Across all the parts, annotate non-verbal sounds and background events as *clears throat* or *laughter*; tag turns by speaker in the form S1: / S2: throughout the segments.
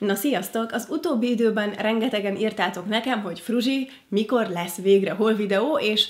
S1: Na sziasztok! Az utóbbi időben rengetegen írtátok nekem, hogy Fruzsi, mikor lesz végre hol videó, és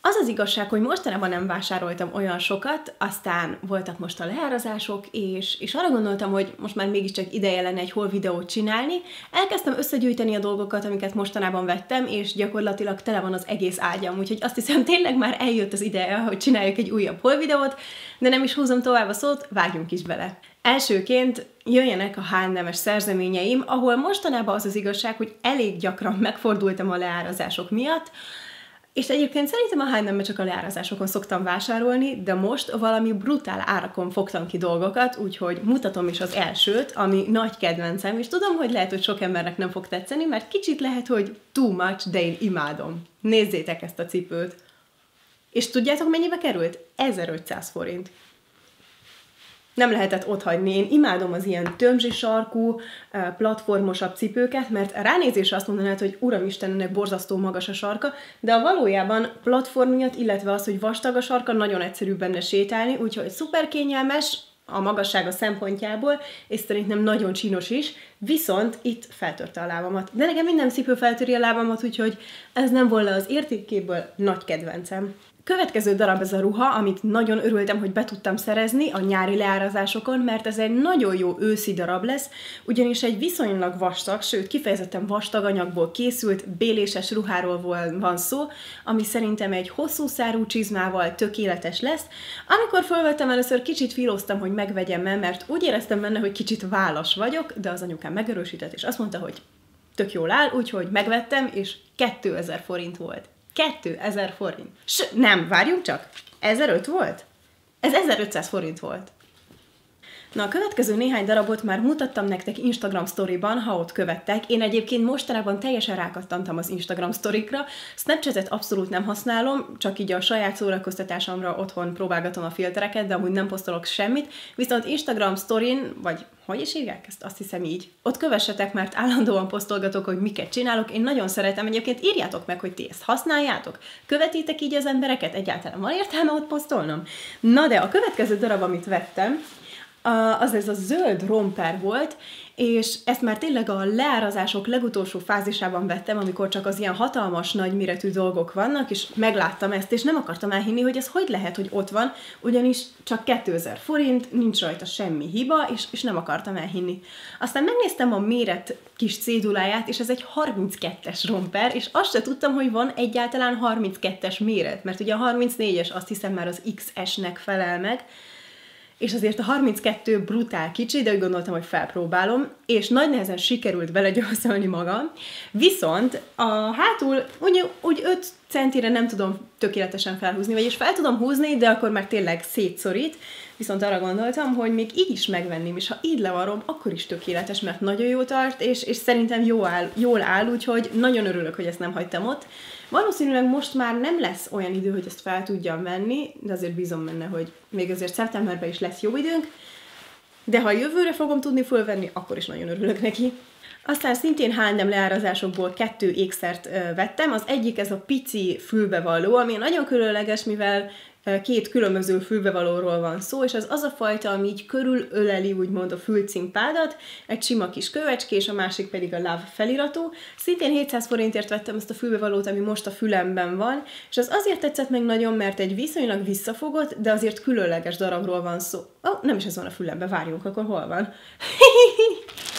S1: az az igazság, hogy mostanában nem vásároltam olyan sokat, aztán voltak most a leárazások, és, és arra gondoltam, hogy most már mégiscsak ideje lenne egy hol videót csinálni. Elkezdtem összegyűjteni a dolgokat, amiket mostanában vettem, és gyakorlatilag tele van az egész ágyam, úgyhogy azt hiszem tényleg már eljött az ideje, hogy csináljuk egy újabb hol videót, de nem is húzom tovább a szót, vágjunk is bele. Elsőként jöjjenek a H&M-es szerzeményeim, ahol mostanában az az igazság, hogy elég gyakran megfordultam a leárazások miatt, és egyébként szerintem a h csak a leárazásokon szoktam vásárolni, de most valami brutál árakon fogtam ki dolgokat, úgyhogy mutatom is az elsőt, ami nagy kedvencem, és tudom, hogy lehet, hogy sok embernek nem fog tetszeni, mert kicsit lehet, hogy too much, de én imádom. Nézzétek ezt a cipőt! És tudjátok, mennyibe került? 1500 forint nem lehetett ott hagyni. Én imádom az ilyen tömzsi sarkú, platformosabb cipőket, mert ránézésre azt mondanád, hogy uramisten, ennek borzasztó magas a sarka, de a valójában platform miatt, illetve az, hogy vastag a sarka, nagyon egyszerű benne sétálni, úgyhogy szuper kényelmes, a magassága szempontjából, és szerintem nagyon csinos is, viszont itt feltörte a lábamat. De nekem minden cipő feltöri a lábamat, úgyhogy ez nem volna az értékéből nagy kedvencem. Következő darab ez a ruha, amit nagyon örültem, hogy be tudtam szerezni a nyári leárazásokon, mert ez egy nagyon jó őszi darab lesz, ugyanis egy viszonylag vastag, sőt kifejezetten vastag anyagból készült, béléses ruháról van szó, ami szerintem egy hosszú szárú csizmával tökéletes lesz. Amikor felvettem először, kicsit filóztam, hogy megvegyem el, mert úgy éreztem benne, hogy kicsit válas vagyok, de az anyukám megerősített, és azt mondta, hogy tök jól áll, úgyhogy megvettem, és 2000 forint volt. 2000 forint. S nem, várjunk csak. 1005 volt? Ez 1500 forint volt. Na, a következő néhány darabot már mutattam nektek Instagram storyban, ha ott követtek. Én egyébként mostanában teljesen rákattantam az Instagram sztorikra. Snapchatet abszolút nem használom, csak így a saját szórakoztatásomra otthon próbálgatom a filtereket, de amúgy nem posztolok semmit. Viszont Instagram storin, vagy hogy is írják ezt? Azt hiszem így. Ott kövessetek, mert állandóan posztolgatok, hogy miket csinálok. Én nagyon szeretem. Egyébként írjátok meg, hogy ti ezt használjátok. Követitek így az embereket? Egyáltalán van értelme ott posztolnom? Na de a következő darab, amit vettem, az ez a zöld romper volt, és ezt már tényleg a leárazások legutolsó fázisában vettem, amikor csak az ilyen hatalmas, nagy méretű dolgok vannak, és megláttam ezt, és nem akartam elhinni, hogy ez hogy lehet, hogy ott van, ugyanis csak 2000 forint, nincs rajta semmi hiba, és, és nem akartam elhinni. Aztán megnéztem a méret kis céduláját, és ez egy 32-es romper, és azt se tudtam, hogy van egyáltalán 32-es méret, mert ugye a 34-es azt hiszem már az XS-nek felel meg, és azért a 32 brutál kicsi, de úgy gondoltam, hogy felpróbálom, és nagy nehezen sikerült belegyószolni magam, viszont a hátul úgy, úgy 5 centire nem tudom tökéletesen felhúzni, vagyis fel tudom húzni, de akkor már tényleg szétszorít, viszont arra gondoltam, hogy még így is megvenném, és ha így levarom, akkor is tökéletes, mert nagyon jó tart, és, és szerintem jó áll, jól áll, úgyhogy nagyon örülök, hogy ezt nem hagytam ott. Valószínűleg most már nem lesz olyan idő, hogy ezt fel tudjam venni, de azért bízom benne, hogy még azért szeptemberben is lesz jó időnk, de ha jövőre fogom tudni fölvenni, akkor is nagyon örülök neki. Aztán szintén H&M leárazásokból kettő ékszert vettem. Az egyik ez a pici fülbevalló, ami nagyon különleges, mivel két különböző fülbevalóról van szó, és az az a fajta, ami így körülöleli úgymond a fülcimpádat, egy sima kis kövecske, és a másik pedig a Love feliratú. Szintén 700 forintért vettem ezt a fülbevalót, ami most a fülemben van, és az azért tetszett meg nagyon, mert egy viszonylag visszafogott, de azért különleges darabról van szó. Ó, oh, nem is ez van a fülemben, várjunk, akkor hol van? *laughs*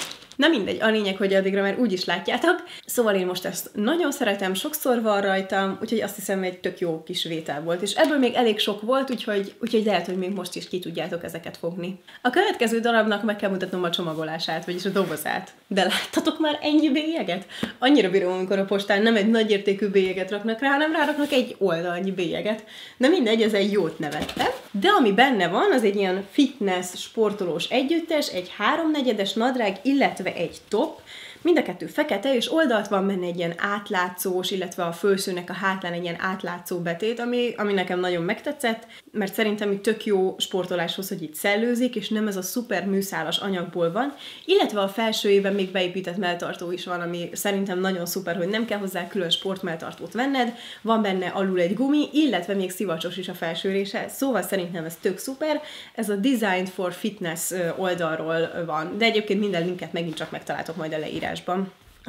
S1: Na mindegy, a lényeg, hogy addigra már úgy is látjátok. Szóval én most ezt nagyon szeretem, sokszor van rajtam, úgyhogy azt hiszem egy tök jó kis vétel volt. És ebből még elég sok volt, úgyhogy, úgyhogy lehet, hogy még most is ki tudjátok ezeket fogni. A következő darabnak meg kell mutatnom a csomagolását, vagyis a dobozát. De láttatok már ennyi bélyeget? Annyira bírom, amikor a postán nem egy nagyértékű bélyeget raknak rá, hanem ráraknak egy oldalnyi bélyeget. Na mindegy, ez egy jót nevette. De ami benne van, az egy ilyen fitness, sportolós együttes, egy háromnegyedes nadrág, illetve egy top, Mind a kettő fekete, és oldalt van benne egy ilyen átlátszós, illetve a fölszőnek a hátán egy ilyen átlátszó betét, ami, ami nekem nagyon megtetszett, mert szerintem itt tök jó sportoláshoz, hogy itt szellőzik, és nem ez a szuper műszálas anyagból van, illetve a felsőjében még beépített melltartó is van, ami szerintem nagyon szuper, hogy nem kell hozzá külön sportmelltartót venned, van benne alul egy gumi, illetve még szivacsos is a felső része, szóval szerintem ez tök szuper, ez a Designed for Fitness oldalról van, de egyébként minden linket megint csak megtaláltok majd a leírásban.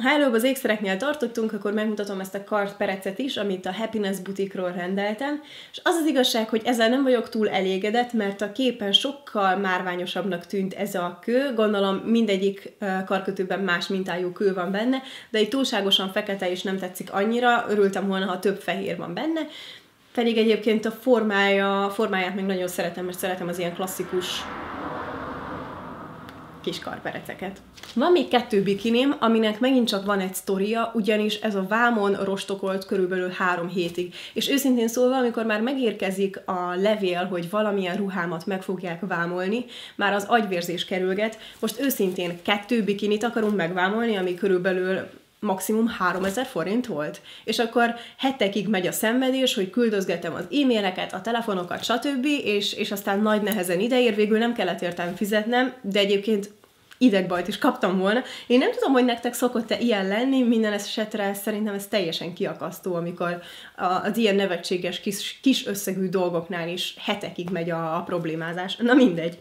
S1: Ha előbb az ékszereknél tartottunk, akkor megmutatom ezt a kartperecet is, amit a Happiness Boutique-ról rendeltem, és az az igazság, hogy ezzel nem vagyok túl elégedett, mert a képen sokkal márványosabbnak tűnt ez a kő, gondolom mindegyik karkötőben más mintájú kő van benne, de egy túlságosan fekete is nem tetszik annyira, örültem volna, ha több fehér van benne, pedig egyébként a formája, formáját még nagyon szeretem, mert szeretem az ilyen klasszikus kis karpereceket. Van még kettő bikinim, aminek megint csak van egy sztoria, ugyanis ez a vámon rostokolt körülbelül három hétig. És őszintén szólva, amikor már megérkezik a levél, hogy valamilyen ruhámat meg fogják vámolni, már az agyvérzés kerülget. Most őszintén kettő bikinit akarunk megvámolni, ami körülbelül maximum 3000 forint volt. És akkor hetekig megy a szenvedés, hogy küldözgetem az e-maileket, a telefonokat, stb., és, és aztán nagy nehezen ideér, végül nem kellett értem fizetnem, de egyébként idegbajt is kaptam volna. Én nem tudom, hogy nektek szokott-e ilyen lenni, minden esetre szerintem ez teljesen kiakasztó, amikor az ilyen nevetséges kis, kis összegű dolgoknál is hetekig megy a, a problémázás. Na mindegy.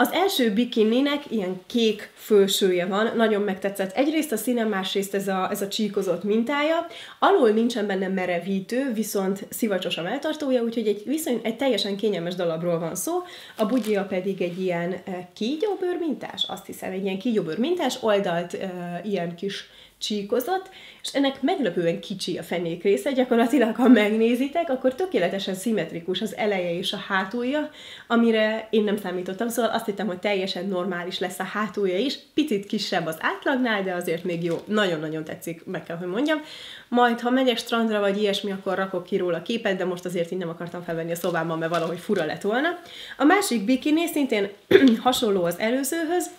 S1: Az első bikininek ilyen kék fölsője van, nagyon megtetszett. Egyrészt a színe, másrészt ez a, ez a csíkozott mintája. Alul nincsen benne merevítő, viszont szivacsos a melltartója, úgyhogy egy, viszony, egy teljesen kényelmes dalabról van szó. A bugyja pedig egy ilyen e, kígyóbőr mintás, azt hiszem, egy ilyen kígyóbőr mintás, oldalt e, ilyen kis csíkozott, és ennek meglepően kicsi a fenék része, gyakorlatilag ha megnézitek, akkor tökéletesen szimmetrikus az eleje és a hátulja, amire én nem számítottam, szóval azt hittem, hogy teljesen normális lesz a hátulja is, picit kisebb az átlagnál, de azért még jó, nagyon-nagyon tetszik, meg kell, hogy mondjam. Majd, ha megyek strandra vagy ilyesmi, akkor rakok ki róla képet, de most azért így nem akartam felvenni a szobámban, mert valahogy fura lett volna. A másik bikini szintén *clears throat* hasonló az előzőhöz,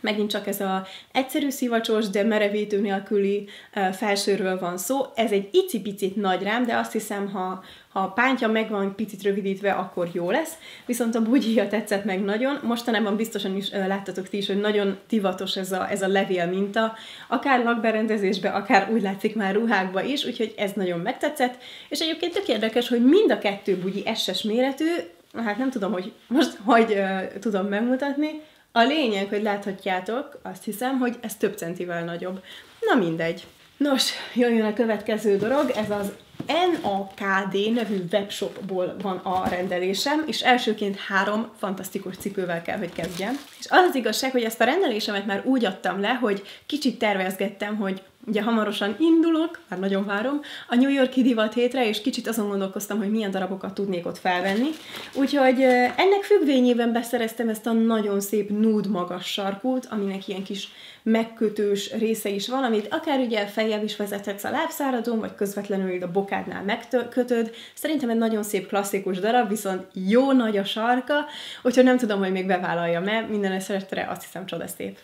S1: Megint csak ez a egyszerű szivacsos, de merevítő nélküli felsőről van szó. Ez egy icipicit nagy rám, de azt hiszem, ha, ha a pántja meg van picit rövidítve, akkor jó lesz. Viszont a bugyia tetszett meg nagyon. Mostanában biztosan is láttatok ti is, hogy nagyon tivatos ez a, ez a levél minta. Akár lakberendezésbe, akár úgy látszik már ruhákba is, úgyhogy ez nagyon megtetszett. És egyébként tök érdekes, hogy mind a kettő bugyi SS méretű, hát nem tudom, hogy most hogy uh, tudom megmutatni, a lényeg, hogy láthatjátok, azt hiszem, hogy ez több centivel nagyobb. Na mindegy. Nos, jöjjön a következő dolog, ez az NAKD nevű webshopból van a rendelésem, és elsőként három fantasztikus cipővel kell, hogy kezdjem. És az az igazság, hogy ezt a rendelésemet már úgy adtam le, hogy kicsit tervezgettem, hogy Ugye hamarosan indulok, már nagyon várom, a New Yorki divat hétre, és kicsit azon gondolkoztam, hogy milyen darabokat tudnék ott felvenni. Úgyhogy ennek függvényében beszereztem ezt a nagyon szép nude magas sarkút, aminek ilyen kis megkötős része is van, amit akár ugye feljebb is vezethetsz a lábszáradon, vagy közvetlenül a bokádnál megkötöd. Szerintem egy nagyon szép klasszikus darab, viszont jó nagy a sarka, úgyhogy nem tudom, hogy még bevállaljam-e, minden esetre azt hiszem csodaszép.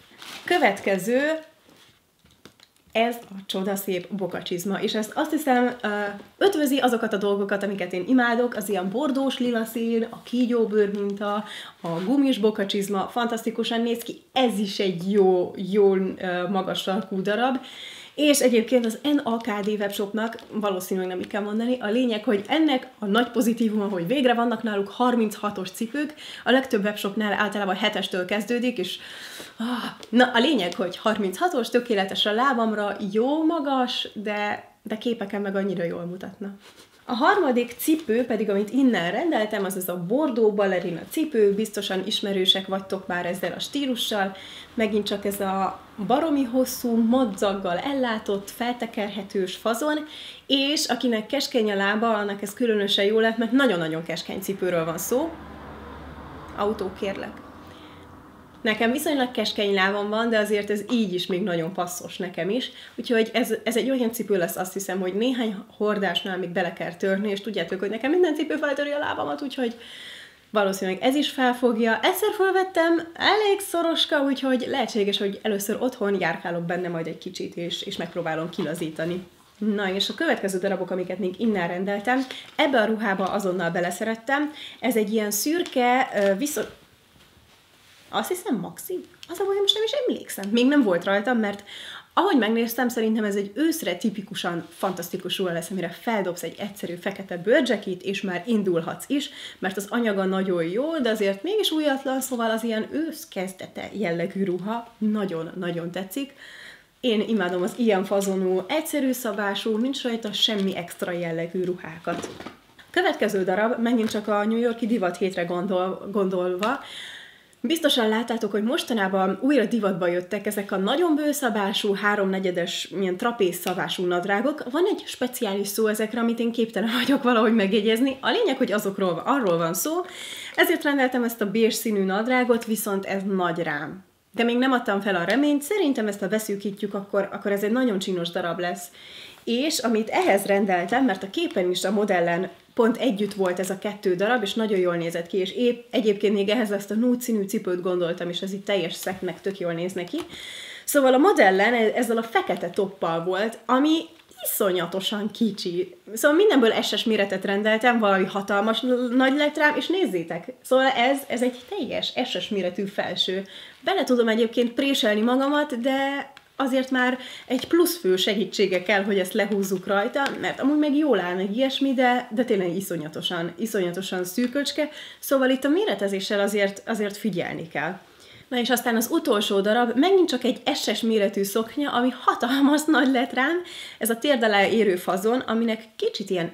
S1: Következő ez a csodaszép bokacsizma, és ezt azt hiszem ötvözi azokat a dolgokat, amiket én imádok, az ilyen bordós lila szín, a kígyóbőr minta, a gumis bokacsizma, fantasztikusan néz ki, ez is egy jó, jó magas sarkú darab, és egyébként az NAKD webshopnak valószínűleg nem így kell mondani, a lényeg, hogy ennek a nagy pozitívuma, hogy végre vannak náluk 36-os cipők, a legtöbb webshopnál általában 7-estől kezdődik, és ah, na a lényeg, hogy 36-os, tökéletes a lábamra, jó magas, de, de képeken meg annyira jól mutatna. A harmadik cipő pedig, amit innen rendeltem, az az a Bordeaux ballerina cipő, biztosan ismerősek vagytok már ezzel a stílussal, megint csak ez a baromi hosszú, madzaggal ellátott, feltekerhetős fazon, és akinek keskeny a lába, annak ez különösen jó lett, mert nagyon-nagyon keskeny cipőről van szó. Autó, kérlek. Nekem viszonylag keskeny lábam van, de azért ez így is még nagyon passzos nekem is. Úgyhogy ez, ez egy olyan cipő lesz, azt hiszem, hogy néhány hordásnál még bele kell törni, és tudjátok, hogy nekem minden cipő feltöri a lábamat, úgyhogy valószínűleg ez is felfogja. Egyszer felvettem, elég szoroska, úgyhogy lehetséges, hogy először otthon járkálok benne majd egy kicsit, és, és megpróbálom kilazítani. Na, és a következő darabok, amiket még innen rendeltem, ebbe a ruhába azonnal beleszerettem. Ez egy ilyen szürke, viszont azt hiszem Maxi. Az a baj, most nem is emlékszem. Még nem volt rajtam, mert Ahogy megnéztem, szerintem ez egy őszre tipikusan fantasztikus ruha lesz, amire feldobsz egy egyszerű fekete bőrcsekit, és már indulhatsz is, mert az anyaga nagyon jó, de azért mégis újatlan, szóval az ilyen ősz kezdete jellegű ruha nagyon-nagyon tetszik. Én imádom az ilyen fazonú, egyszerű szabású, nincs rajta semmi extra jellegű ruhákat. Következő darab, megint csak a New Yorki divat hétre gondol, gondolva, Biztosan láttátok, hogy mostanában újra divatba jöttek ezek a nagyon bőszabású, háromnegyedes, milyen trapéz szabású nadrágok. Van egy speciális szó ezekre, amit én képtelen vagyok valahogy megjegyezni. A lényeg, hogy azokról arról van szó, ezért rendeltem ezt a bés színű nadrágot, viszont ez nagy rám. De még nem adtam fel a reményt, szerintem ezt a beszűkítjük, akkor, akkor ez egy nagyon csinos darab lesz. És amit ehhez rendeltem, mert a képen is a modellen pont együtt volt ez a kettő darab, és nagyon jól nézett ki, és épp egyébként még ehhez ezt a nude színű cipőt gondoltam, és ez itt teljes szeknek tök jól néz neki. Szóval a modellen e- ezzel a fekete toppal volt, ami iszonyatosan kicsi. Szóval mindenből SS méretet rendeltem, valami hatalmas nagy lett rám, és nézzétek, szóval ez, ez egy teljes SS méretű felső. Bele tudom egyébként préselni magamat, de azért már egy plusz fő segítsége kell, hogy ezt lehúzzuk rajta, mert amúgy meg jól áll meg ilyesmi, de, de tényleg iszonyatosan, iszonyatosan szűköcske, szóval itt a méretezéssel azért, azért figyelni kell. Na és aztán az utolsó darab, megint csak egy SS méretű szoknya, ami hatalmas *laughs* nagy lett rám, ez a térdele érő fazon, aminek kicsit ilyen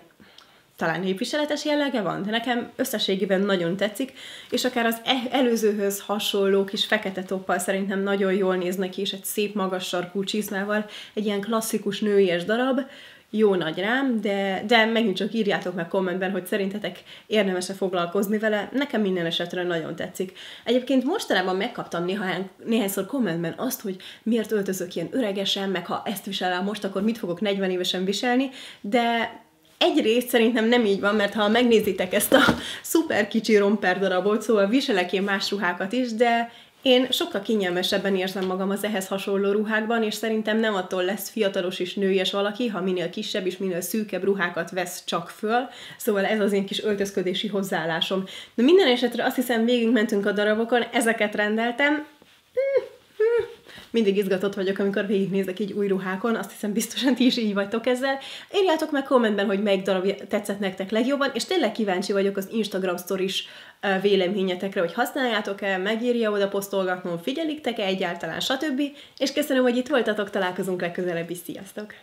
S1: talán népviseletes jellege van, de nekem összességében nagyon tetszik, és akár az e- előzőhöz hasonló kis fekete toppal szerintem nagyon jól néz neki, és egy szép magas sarkú csizmával, egy ilyen klasszikus nőies darab, jó nagy rám, de, de megint csak írjátok meg kommentben, hogy szerintetek érdemes-e foglalkozni vele. Nekem minden esetre nagyon tetszik. Egyébként mostanában megkaptam néhány, néhányszor kommentben azt, hogy miért öltözök ilyen öregesen, meg ha ezt viselem most, akkor mit fogok 40 évesen viselni, de Egyrészt szerintem nem így van, mert ha megnézitek ezt a szuper kicsi romper darabot, szóval viselek én más ruhákat is, de én sokkal kényelmesebben érzem magam az ehhez hasonló ruhákban, és szerintem nem attól lesz fiatalos és nőies valaki, ha minél kisebb és minél szűkebb ruhákat vesz csak föl. Szóval ez az én kis öltözködési hozzáállásom. De minden esetre azt hiszem végigmentünk a darabokon, ezeket rendeltem. Hm, mindig izgatott vagyok, amikor végignézek így új ruhákon, azt hiszem biztosan ti is így vagytok ezzel. Írjátok meg kommentben, hogy melyik darab tetszett nektek legjobban, és tényleg kíváncsi vagyok az Instagram stories véleményetekre, hogy használjátok-e, megírja oda posztolgatnom, figyeliktek-e egyáltalán, stb. És köszönöm, hogy itt voltatok, találkozunk legközelebb is, sziasztok!